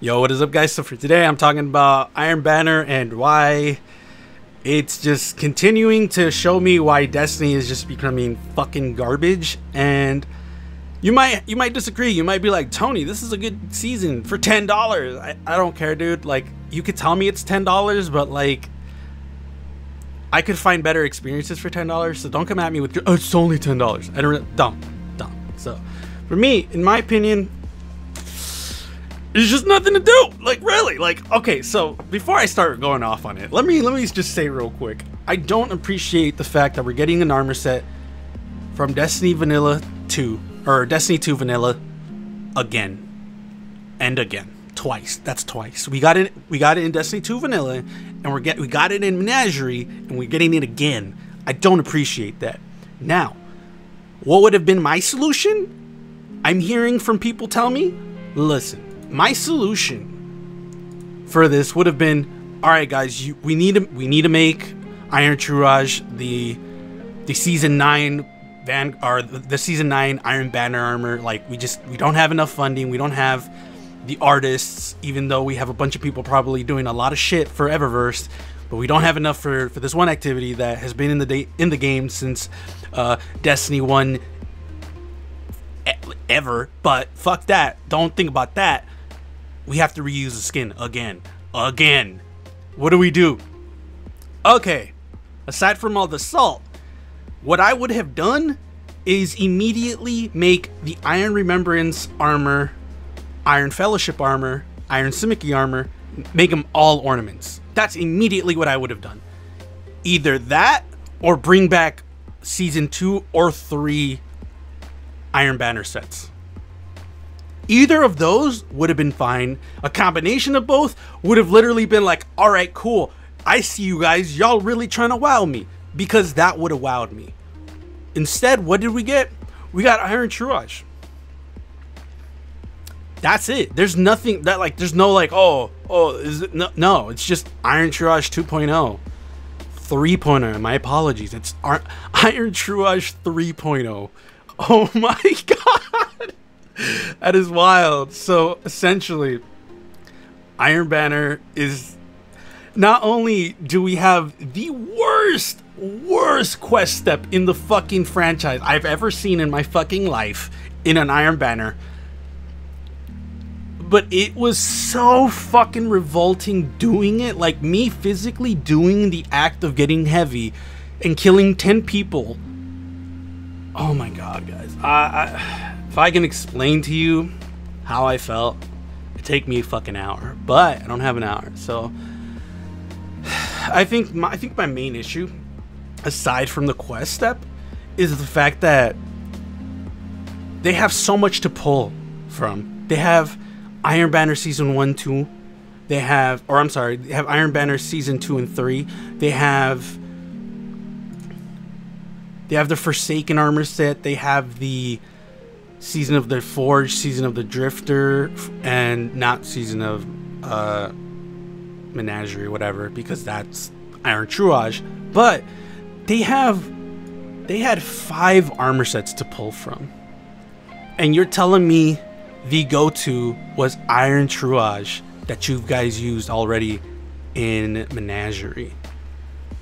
Yo, what is up, guys? So for today, I'm talking about Iron Banner and why it's just continuing to show me why Destiny is just becoming fucking garbage. And you might you might disagree. You might be like, Tony, this is a good season for ten dollars. I, I don't care, dude. Like you could tell me it's ten dollars, but like I could find better experiences for ten dollars. So don't come at me with oh, it's only ten dollars. I don't dumb, dumb. So for me, in my opinion, there's just nothing to do. Like really, like okay. So before I start going off on it, let me let me just say real quick. I don't appreciate the fact that we're getting an armor set from Destiny Vanilla 2 or Destiny 2 Vanilla again and again twice. That's twice. We got it. We got it in Destiny 2 Vanilla, and we're get we got it in Menagerie, and we're getting it again. I don't appreciate that. Now, what would have been my solution? I'm hearing from people tell me, listen, my solution for this would have been, all right, guys, you, we need to we need to make Iron Truage the the season nine van or the, the season nine Iron Banner armor. Like we just we don't have enough funding. We don't have the artists, even though we have a bunch of people probably doing a lot of shit for Eververse. But we don't have enough for, for this one activity that has been in the day in the game since uh, Destiny One ever. But fuck that. Don't think about that we have to reuse the skin again. Again. What do we do? Okay. Aside from all the salt, what I would have done is immediately make the Iron Remembrance armor, Iron Fellowship armor, Iron Symmachy armor, make them all ornaments. That's immediately what I would have done. Either that or bring back season 2 or 3 Iron Banner sets. Either of those would have been fine. A combination of both would have literally been like, all right, cool. I see you guys. Y'all really trying to wow me because that would have wowed me. Instead, what did we get? We got Iron Truage. That's it. There's nothing that like. There's no like. Oh, oh. Is it no? No. It's just Iron Truage 2.0. 3.0. My apologies. It's Iron Truage 3.0. Oh, oh my god that is wild. So essentially, Iron Banner is not only do we have the worst, worst quest step in the fucking franchise I've ever seen in my fucking life in an Iron Banner, but it was so fucking revolting doing it. Like me physically doing the act of getting heavy and killing 10 people. Oh my god, guys. I, I if I can explain to you how I felt, it'd take me a fucking hour. But I don't have an hour, so I think my, I think my main issue, aside from the quest step, is the fact that they have so much to pull from. They have Iron Banner season one, two. They have, or I'm sorry, they have Iron Banner season two and three. They have, they have the Forsaken armor set. They have the season of the Forge, season of the Drifter, and not season of uh, Menagerie, whatever, because that's Iron Truage. But they have they had five armor sets to pull from, and you're telling me the go-to was Iron Truage that you guys used already in Menagerie.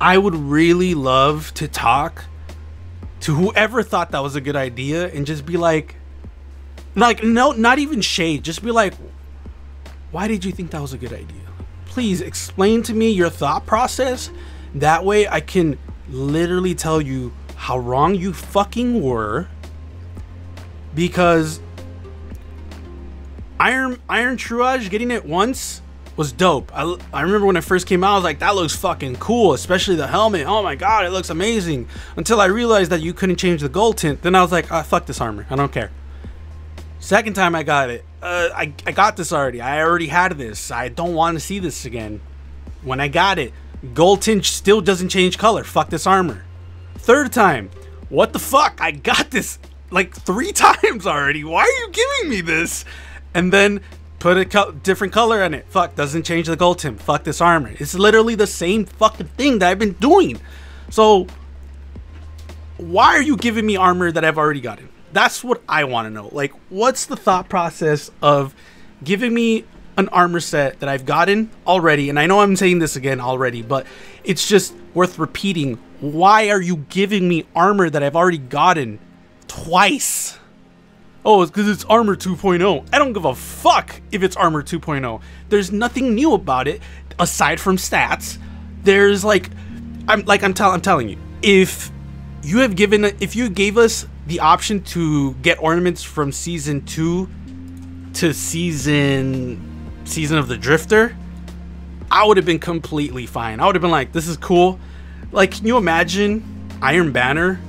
I would really love to talk to whoever thought that was a good idea and just be like, like no, not even shade. Just be like, why did you think that was a good idea? Please explain to me your thought process. That way I can literally tell you how wrong you fucking were. Because Iron Iron Truage getting it once was dope. I, I remember when it first came out, I was like, that looks fucking cool, especially the helmet. Oh my god, it looks amazing. Until I realized that you couldn't change the gold tint. Then I was like, ah, fuck this armor. I don't care. Second time I got it, uh, I, I got this already. I already had this. I don't want to see this again. When I got it, gold tint still doesn't change color. Fuck this armor. Third time, what the fuck? I got this like three times already. Why are you giving me this? And then put a co different color in it. Fuck, doesn't change the gold tint. Fuck this armor. It's literally the same fucking thing that I've been doing. So, why are you giving me armor that I've already gotten? That's what I want to know. Like, what's the thought process of giving me an armor set that I've gotten already, and I know I'm saying this again already, but it's just worth repeating. Why are you giving me armor that I've already gotten twice? Oh, it's because it's armor 2.0. I don't give a fuck if it's armor 2.0. There's nothing new about it aside from stats. There's like, I'm like I'm, tell, I'm telling you, if you have given, if you gave us the option to get ornaments from season two to season season of the Drifter, I would have been completely fine. I would have been like, this is cool. Like, can you imagine Iron Banner?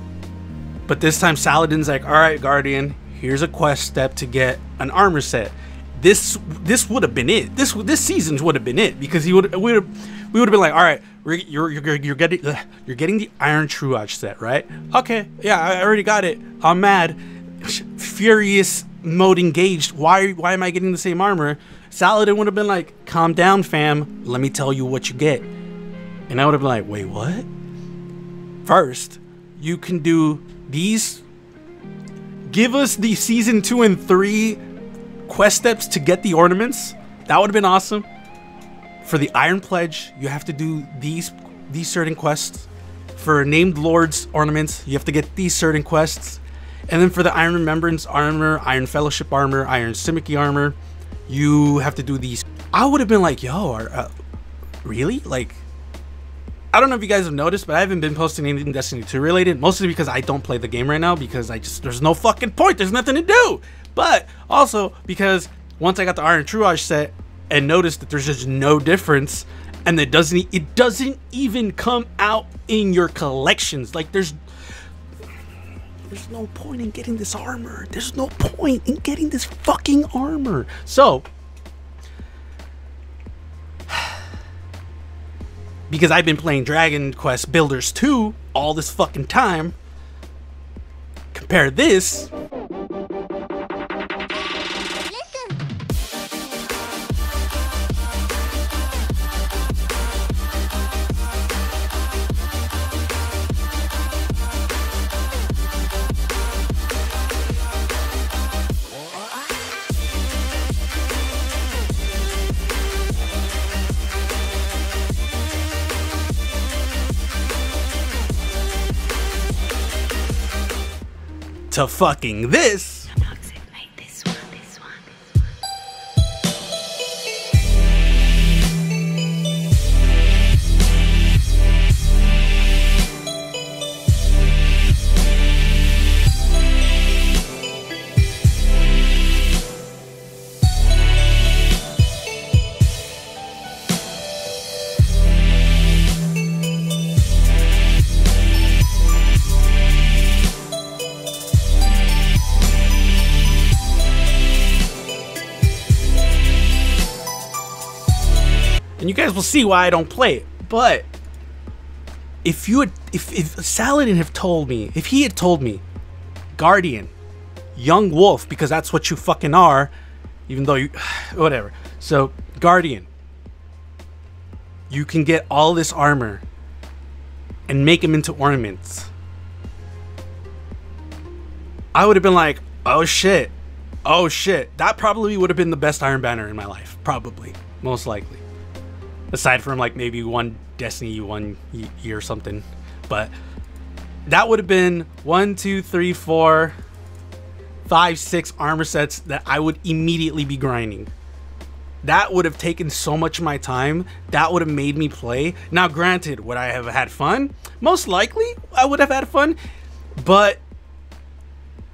But this time Saladin's like, all right, Guardian, here's a quest step to get an armor set. This this would have been it. This this season would have been it because he would we would we would have been like, all right, you're you're you're getting you're getting the Iron Truage set, right? Okay, yeah, I already got it. I'm mad, furious mode engaged. Why why am I getting the same armor? Saladin would have been like, calm down, fam. Let me tell you what you get. And I would have been like, wait, what? First, you can do these. Give us the season two and three quest steps to get the ornaments. That would have been awesome. For the Iron Pledge, you have to do these these certain quests. For named lords ornaments, you have to get these certain quests. And then for the Iron Remembrance armor, Iron Fellowship armor, Iron Symmachy armor, you have to do these. I would have been like, yo, are, uh, really? Like, I don't know if you guys have noticed, but I haven't been posting anything Destiny 2 related, mostly because I don't play the game right now because I just, there's no fucking point. There's nothing to do. But also because once I got the Iron Truage set and noticed that there's just no difference and it doesn't, it doesn't even come out in your collections. Like there's, there's no point in getting this armor. There's no point in getting this fucking armor. So, because I've been playing Dragon Quest Builders 2 all this fucking time, compare this to fucking this. Guys will see why I don't play it. But if you had, if if Saladin have told me, if he had told me, Guardian, Young Wolf, because that's what you fucking are, even though you, whatever. So Guardian, you can get all this armor and make them into ornaments. I would have been like, oh shit, oh shit. That probably would have been the best Iron Banner in my life, probably, most likely aside from like maybe one Destiny one year or something. But that would have been one, two, three, four, five, six armor sets that I would immediately be grinding. That would have taken so much of my time. That would have made me play. Now, granted, would I have had fun? Most likely, I would have had fun. But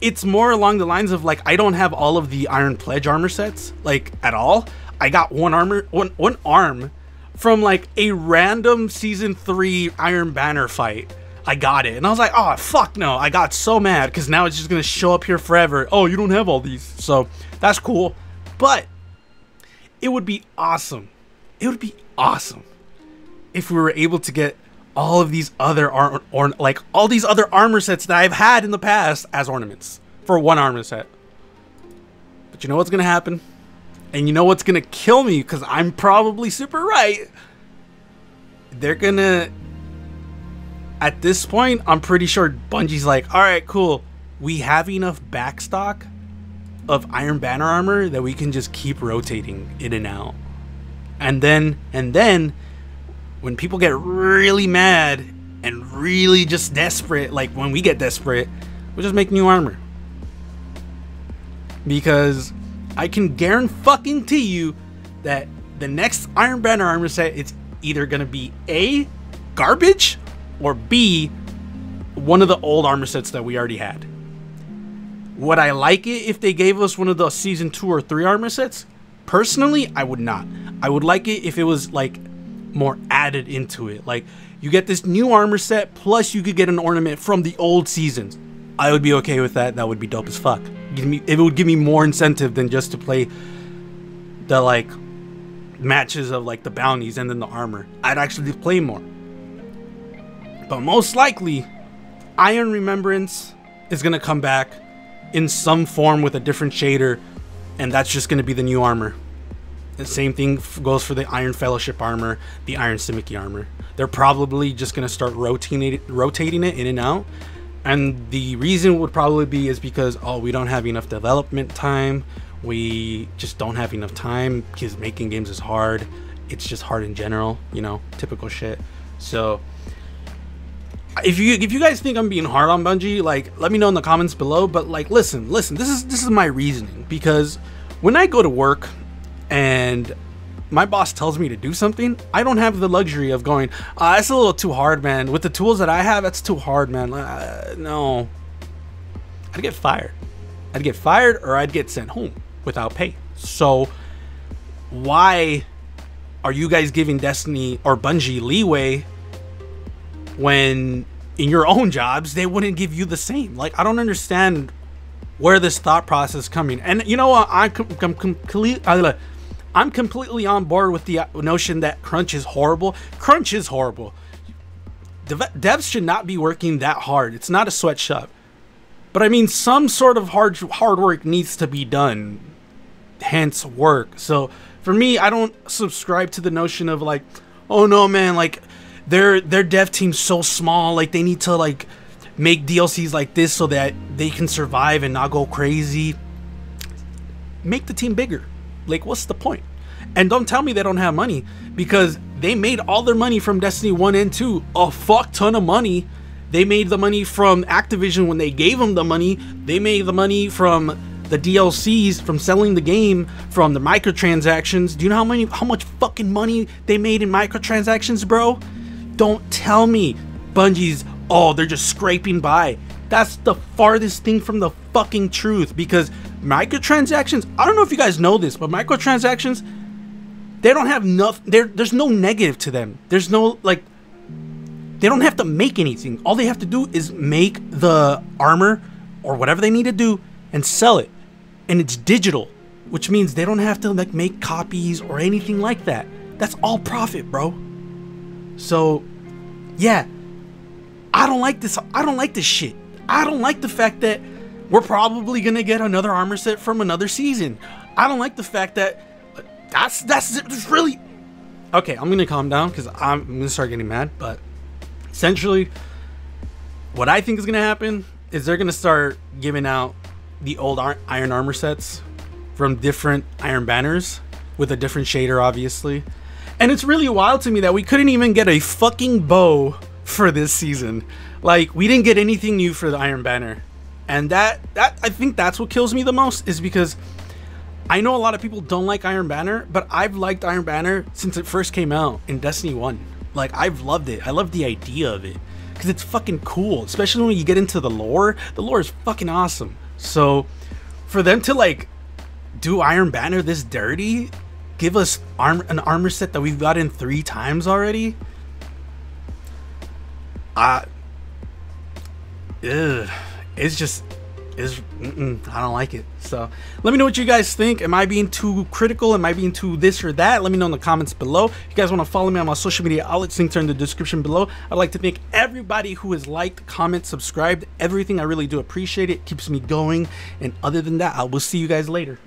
it's more along the lines of like I don't have all of the Iron Pledge armor sets like at all. I got one armor, one one arm from like a random season three Iron Banner fight. I got it. And I was like, oh, fuck no. I got so mad because now it's just going to show up here forever. Oh, you don't have all these. So that's cool. But it would be awesome. It would be awesome if we were able to get all of these other ar- or like all these other armor sets that I've had in the past as ornaments for one armor set. But you know what's going to happen? And you know what's gonna kill me? Because I'm probably super right. They're gonna. At this point, I'm pretty sure Bungie's like, all right, cool. We have enough backstock of Iron Banner armor that we can just keep rotating in and out. And then and then when people get really mad and really just desperate, like when we get desperate, we'll just make new armor. Because I can guarantee to you that the next Iron Banner armor set it's either gonna be A garbage or B one of the old armor sets that we already had. Would I like it if they gave us one of the season two or three armor sets? Personally, I would not. I would like it if it was like more added into it. Like you get this new armor set, plus you could get an ornament from the old seasons. I would be okay with that. That would be dope as fuck. Give me, it would give me more incentive than just to play the like matches of like the bounties and then the armor. I'd actually play more. But most likely, Iron Remembrance is gonna come back in some form with a different shader, and that's just gonna be the new armor. The same thing goes for the Iron Fellowship armor, the Iron Symmachy armor. They're probably just gonna start rotating it, rotating it in and out. And the reason would probably be is because oh we don't have enough development time. We just don't have enough time because making games is hard. It's just hard in general, you know, typical shit. So if you if you guys think I'm being hard on Bungie, like let me know in the comments below. But like, listen, listen. This is this is my reasoning because when I go to work and my boss tells me to do something, I don't have the luxury of going, uh, that's a little too hard, man. With the tools that I have, that's too hard, man. Uh, no. I'd get fired. I'd get fired or I'd get sent home without pay. So, why are you guys giving Destiny or Bungie leeway when in your own jobs they wouldn't give you the same. Like I don't understand where this thought process is coming. And you know what? I'm, I'm completely I'm completely on board with the uh, notion that crunch is horrible. Crunch is horrible. devs should not be working that hard. It's not a sweatshop. But I mean, some sort of hard hard work needs to be done. Hence, work. So for me, I don't subscribe to the notion of like, oh no, man, like their their dev team's so small. Like they need to like make DLCs like this so that they can survive and not go crazy. Make the team bigger. Like what's the point? And don't tell me they don't have money because they made all their money from Destiny 1 and 2, a fuck ton of money. They made the money from Activision when they gave them the money. They made the money from the DLCs, from selling the game, from the microtransactions. Do you know how many how much fucking money they made in microtransactions, bro? Don't tell me Bungie's, oh, they're just scraping by. That's the farthest thing from the fucking truth because microtransactions, I don't know if you guys know this, but microtransactions, they don't have nothing, there's no negative to them. There's no, like, they don't have to make anything. All they have to do is make the armor or whatever they need to do and sell it. And it's digital, which means they don't have to like make copies or anything like that. That's all profit, bro. So, yeah, I don't like this. I don't like this shit. I don't like the fact that we're probably gonna get another armor set from another season. I don't like the fact that that's that's, that's really okay. I'm gonna calm down because I'm, I'm gonna start getting mad. But essentially, what I think is gonna happen is they're gonna start giving out the old iron armor sets from different iron banners with a different shader, obviously. And it's really wild to me that we couldn't even get a fucking bow for this season. Like we didn't get anything new for the Iron Banner. And that that I think that's what kills me the most is because I know a lot of people don't like Iron Banner, but I've liked Iron Banner since it first came out in Destiny 1. Like I've loved it. I love the idea of it cuz it's fucking cool, especially when you get into the lore. The lore is fucking awesome. So for them to like do Iron Banner this dirty give us arm an armor set that we've gotten three times already. Uh, ugh, it's just is I don't like it. So let me know what you guys think. Am I being too critical? Am I being too this or that? Let me know in the comments below. If you guys want to follow me on my social media outlets, links are in the description below. I'd like to thank everybody who has liked, comment, subscribed, everything. I really do appreciate it. Keeps me going. And other than that, I will see you guys later.